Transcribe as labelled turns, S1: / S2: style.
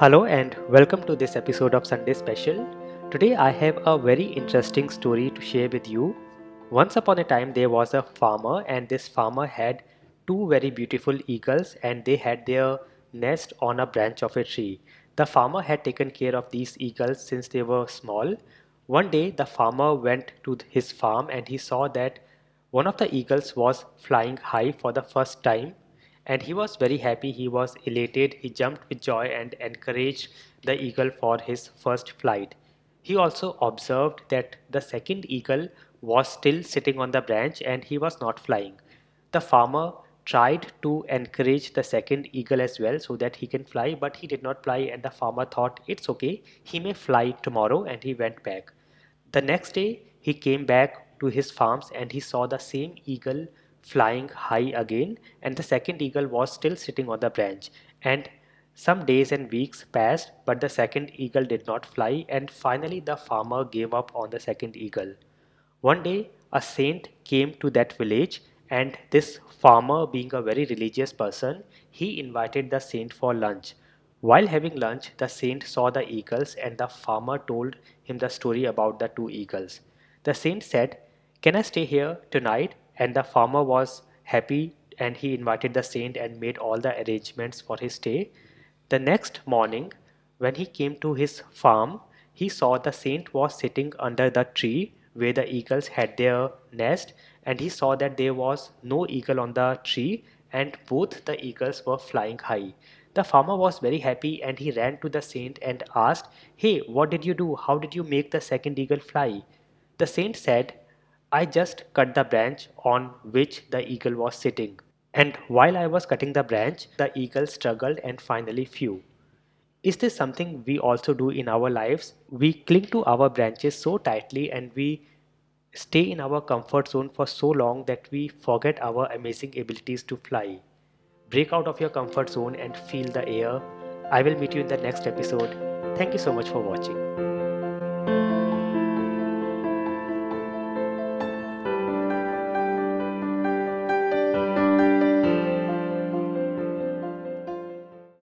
S1: Hello and welcome to this episode of Sunday Special. Today I have a very interesting story to share with you. Once upon a time there was a farmer and this farmer had two very beautiful eagles and they had their nest on a branch of a tree. The farmer had taken care of these eagles since they were small. One day the farmer went to his farm and he saw that one of the eagles was flying high for the first time and he was very happy. He was elated. He jumped with joy and encouraged the eagle for his first flight. He also observed that the second eagle was still sitting on the branch and he was not flying. The farmer tried to encourage the second eagle as well so that he can fly but he did not fly and the farmer thought it's okay. He may fly tomorrow and he went back. The next day he came back to his farms and he saw the same eagle flying high again and the second eagle was still sitting on the branch and some days and weeks passed but the second eagle did not fly and finally the farmer gave up on the second eagle. One day a saint came to that village and this farmer being a very religious person he invited the saint for lunch. While having lunch the saint saw the eagles and the farmer told him the story about the two eagles. The saint said can I stay here tonight and the farmer was happy and he invited the saint and made all the arrangements for his stay. The next morning, when he came to his farm, he saw the saint was sitting under the tree where the eagles had their nest and he saw that there was no eagle on the tree and both the eagles were flying high. The farmer was very happy and he ran to the saint and asked, Hey, what did you do? How did you make the second eagle fly? The saint said, I just cut the branch on which the eagle was sitting. And while I was cutting the branch, the eagle struggled and finally flew. Is this something we also do in our lives? We cling to our branches so tightly and we stay in our comfort zone for so long that we forget our amazing abilities to fly. Break out of your comfort zone and feel the air. I will meet you in the next episode. Thank you so much for watching.